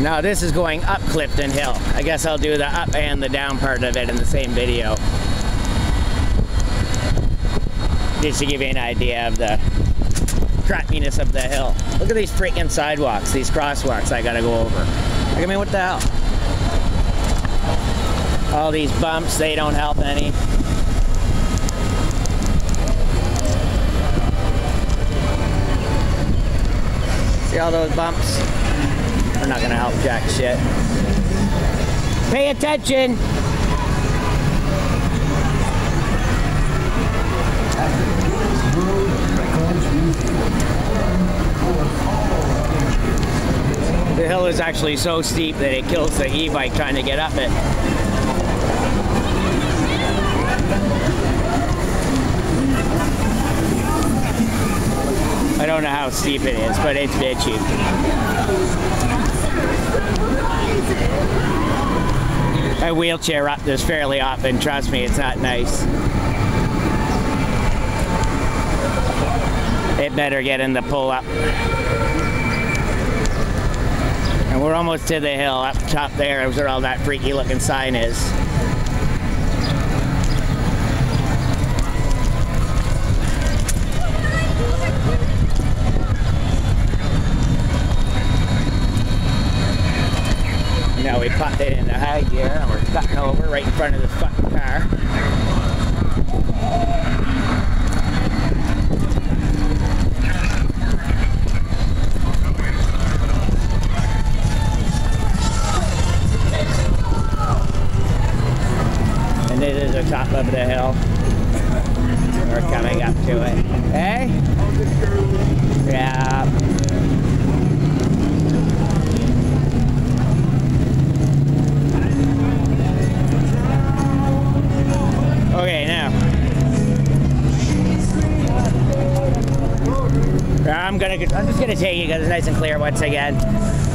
Now this is going up Clifton Hill. I guess I'll do the up and the down part of it in the same video. Just to give you an idea of the crappiness of the hill. Look at these freaking sidewalks, these crosswalks I gotta go over. Like, I mean, what the hell? All these bumps, they don't help any. See all those bumps? Jack shit. Pay attention! The hill is actually so steep that it kills the e-bike trying to get up it. I don't know how steep it is, but it's bitchy. I wheelchair up this fairly often. Trust me, it's not nice. It better get in the pull up. And we're almost to the hill up top there, where all that freaky looking sign is. Now we popped it into high gear and we're cutting over right in front of this fucking car. And this is the top of the hill. We're coming up to it. Hey? Yeah. I'm gonna. I'm just gonna take you because it's nice and clear once again.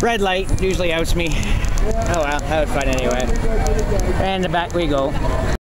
Red light usually outs me. Oh well, that was fun anyway. And the back we go.